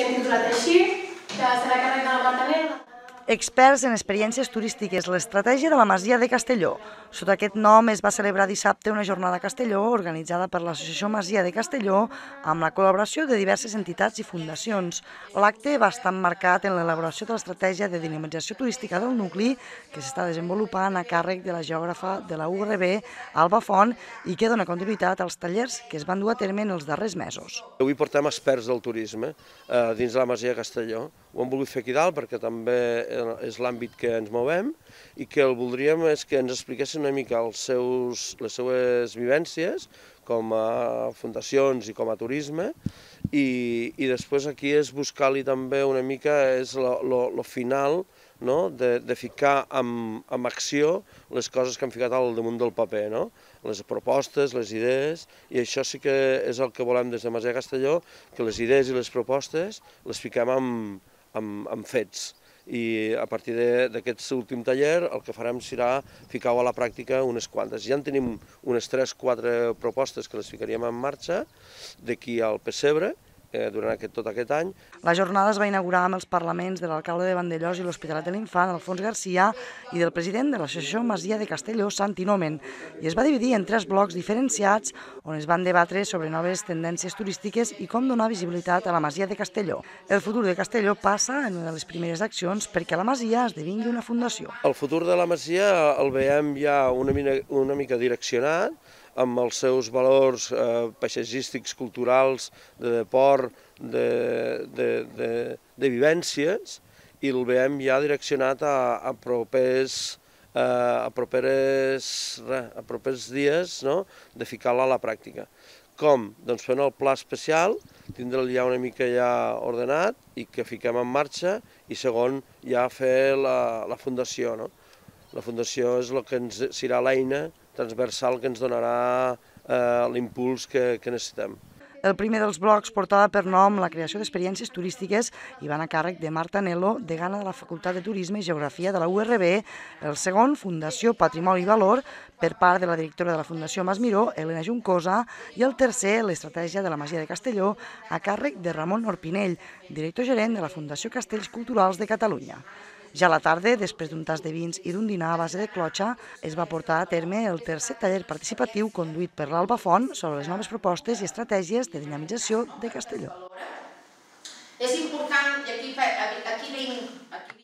que hem titulat així, que serà càrrec de la Marta Experts en experiències turístiques, l'estratègia de la Masia de Castelló. Sota aquest nom es va celebrar dissabte una jornada a Castelló organitzada per l'Associació Masia de Castelló amb la col·laboració de diverses entitats i fundacions. L'acte va estar marcat en l'elaboració de l'estratègia de dinamització turística del nucli que s'està desenvolupant a càrrec de la geògrafa de la URB, Alba Font, i que dona continuïtat als tallers que es van dur a terme en els darrers mesos. Avui portem experts del turisme eh, dins de la Masia de Castelló. Ho hem volgut fer aquí dalt perquè també és l'àmbit que ens movem i que el voldríem és que ens expliquessin una mica els seus, les seues vivències com a fundacions i com a turisme i, i després aquí és buscar-li també una mica és el final no? de, de ficar en, en acció les coses que han ficat al damunt del paper, no? les propostes, les idees, i això sí que és el que volem des de Masia Castelló, que les idees i les propostes les fiquem en, en, en fets i a partir d'aquest últim taller el que farem serà ficar-ho a la pràctica unes quantes. Ja en tenim unes 3-4 propostes que les ficaríem en marxa d'aquí al Pessebre, eh, durant aquest, tot aquest any. La jornada es va inaugurar amb els parlaments de l'alcalde de Vandellós i l'Hospitalet de l'Infant, Alfons Garcia, i del president de l'Associació Masia de Castelló, Santi Nomen, i es va dividir en tres blocs diferenciats on es van debatre sobre noves tendències turístiques i com donar visibilitat a la Masia de Castelló. El futur de Castelló passa en una de les primeres accions perquè la Masia esdevingui una fundació. El futur de la Masia el veiem ja una, una mica direccionat, amb els seus valors eh, paisatgístics, culturals, de deport, de, de, de, de vivències, i el veiem ja direccionat a, a propers eh, a, properes, re, a propers dies no? de ficar-la a la pràctica. Com? Doncs fent el pla especial, tindre'l ja una mica ja ordenat i que fiquem en marxa i segon ja fer la, la fundació. No? La fundació és el que ens serà l'eina transversal que ens donarà eh, l'impuls que, que necessitem. El primer dels blocs portava per nom la creació d'experiències turístiques i van a càrrec de Marta Nelo, degana de la Facultat de Turisme i Geografia de la URB, el segon, Fundació Patrimoni i Valor, per part de la directora de la Fundació Masmiró, Helena Juncosa, i el tercer, l'estratègia de la Masia de Castelló, a càrrec de Ramon Orpinell, director gerent de la Fundació Castells Culturals de Catalunya. Ja a la tarda, després d'un tas de vins i d'un dinar a base de clotxa, es va portar a terme el tercer taller participatiu conduït per l'Alba Font sobre les noves propostes i estratègies de dinamització de Castelló. És important, i aquí, aquí vinc, aquí